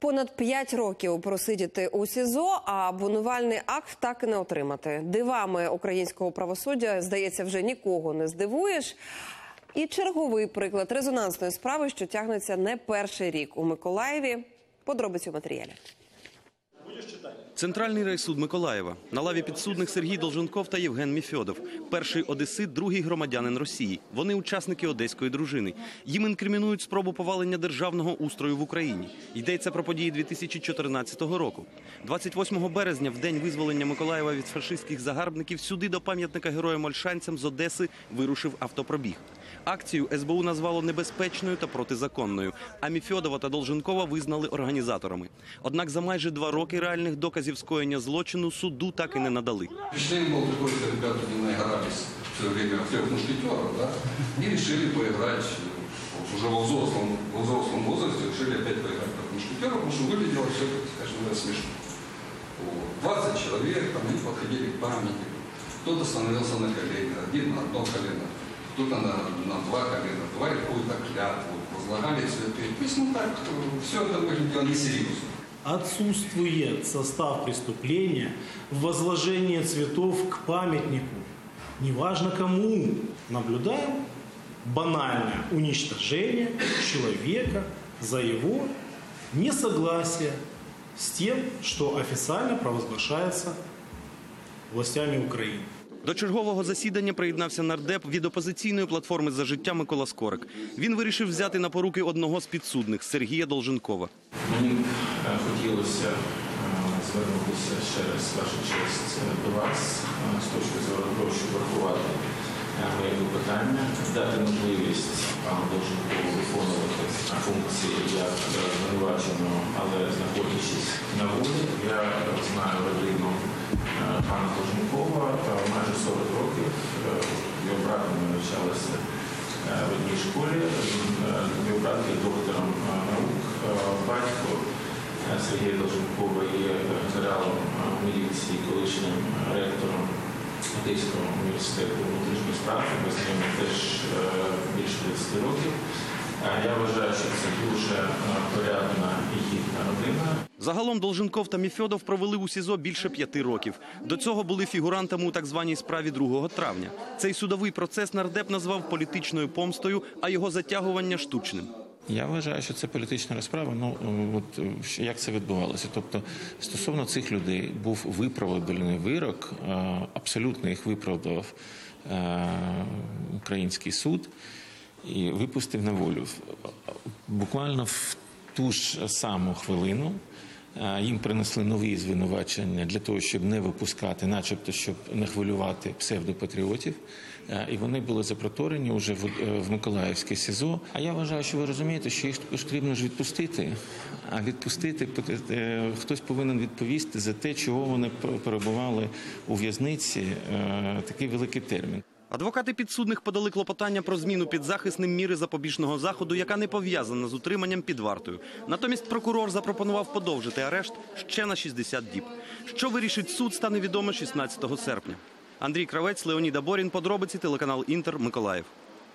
Понад п'ять років просидіти у СІЗО, а обвинувальний акт так і не отримати. Дивами українського правосуддя, здається, вже нікого не здивуєш. І черговий приклад резонансної справи, що тягнеться не перший рік у Миколаєві. Подробиці у матеріалі. Центральний райсуд Миколаєва. На лаві підсудних Сергій Долженков та Євген Міфьодов. Перший одесит, другий громадянин Росії. Вони учасники одеської дружини. Їм інкримінують спробу повалення державного устрою в Україні. Йдеться про події 2014 року. 28 березня, в день визволення Миколаєва від фашистських загарбників, сюди до пам'ятника героям Ольшанцям з Одеси вирушив автопробіг. Акцію СБУ назвало небезпечною та протизаконною. А Міфьодова та Долженкова визнали організаторами. Однак за майже два роки реальних доказів скоєння злочину суду так і не надали. Пришли им, мол, приходят ребята, не наигрались все время в трех мушкетеров, да, и решили поиграть вот, уже во взрослом, во взрослом возрасте, решили опять поиграть в трех мушкетеров, потому что выглядело все, скажем, так, смешно. Вот. 20 человек, там, они подходили к памятнику, кто-то становился на колени, один на одно колено, кто-то на, на два колена, давали какую-то клятву, возлагали святые письма, так, все это выглядело несерьезно. Отсутствует состав преступления в возложении цветов к памятнику. Неважно кому. Наблюдаем банальное уничтожение человека за его несогласие с тем, что официально провозглашается властями Украины. До чергового засідання приєднався нардеп від опозиційної платформи за життя Микола Скорик. Він вирішив взяти на поруки одного з підсудних Сергія Долженкова. Хотілося е, звернутися ще раз ваша честь е, до вас е, з точки зору того, щоб врахувати моє питання, дати можливість пану Долженкову виконувати функції як звинуваченого, але знаходячись на волі. Я знаю родину пана Долженкова е, майже 40 років. Його брат навчалися в одній школі. Його брат є доктором Сергія Долженкова є генералом міліції, колишнім ректором Одеського університету внутрішніх справ. Ми з ним теж е, більше 30 років. Е, Я вважаю, що це дуже е, порядна і гідна родина. Загалом Долженков та Міфьодов провели у СІЗО більше п'яти років. До цього були фігурантами у так званій справі 2 травня. Цей судовий процес нардеп назвав політичною помстою, а його затягування штучним. Я вважаю, що це політична розправа. Ну от е, як це відбувалося? Тобто, стосовно цих людей був виправданий вирок, е, абсолютно їх виправдав е, український суд і випустив на волю. Буквально в ту ж саму хвилину. Е, Їм принесли нові звинувачення для того, щоб не випускати, начебто, щоб не хвилювати псевдопатріотів. Е, І вони були запроторені вже в, е, в Миколаївське СІЗО. А я вважаю, що ви розумієте, що їх потрібно ж відпустити. А відпустити хтось повинен відповісти за те, чого вони перебували у в'язниці такий великий термін. Адвокати підсудних подали клопотання про зміну під захисним міри запобіжного заходу, яка не пов'язана з утриманням під вартою. Натомість прокурор запропонував подовжити арешт ще на 60 діб. Що вирішить суд, стане відомо 16 серпня. Андрій Кравець, Леонід Аборін. Подробиці телеканал Інтер Миколаїв.